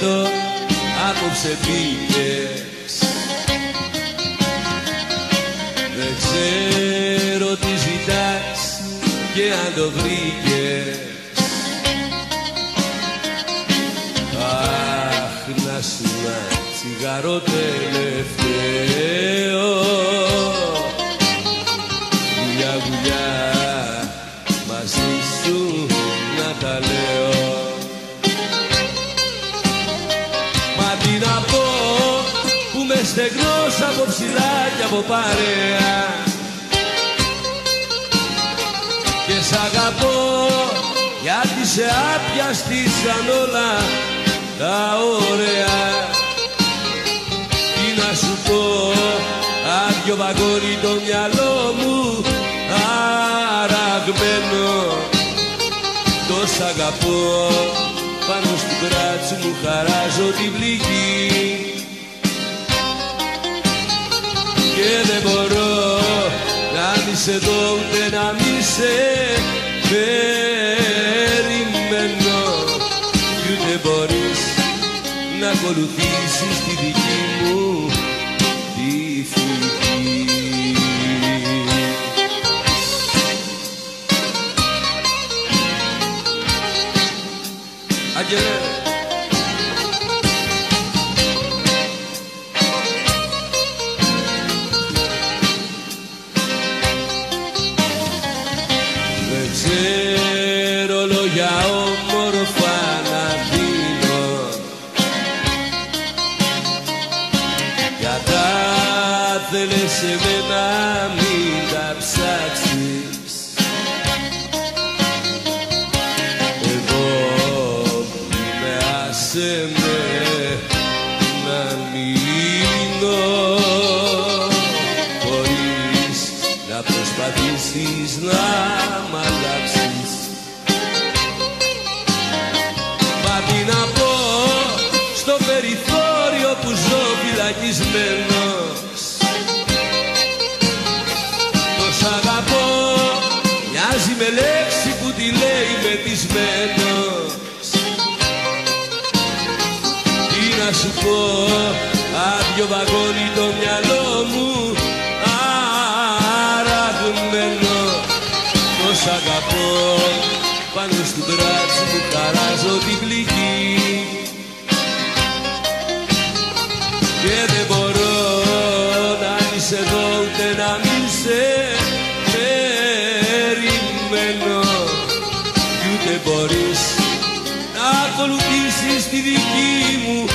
το απόψε πήγες. Δεν ξέρω τι ζητάς και αν το βρήκες. Αχ, να σου να τσιγαρό τελευταίο στεγνός από ψηλά και από παρέα. Και σ' αγαπώ γιατί σε άπιαστη σαν όλα τα ωραία. Τι να σου πω άδειο βαγόνι το μυαλό μου αραγμένο. Το σ' αγαπώ πάνω στην πράτσι μου χαράζω την πληγή και δεν μπορώ να μη σε δω ούτε να μη σε περιμένω κι ούτε μπορείς να ακολουθήσεις τη δική μου τη φυγή. Άγγελε, θέλες σε μένα μην τα ψάξεις. Εγώ με άσε με να μείνω. Χωρίς να προσπαθήσεις να μ' αλλάξεις. Μα τι να πω στο περιθώριο που ζω φυλακισμένος μοιάζει με λέξη που τη λέει μεθυσμένος. Τι να σου πω άδειο βαγόνι το μυαλό μου αραγμένο. Το σ' αγαπώ πάνω στην πράξη μου χαράζω την πληγή. Και δεν μπορώ να είσαι εδώ κι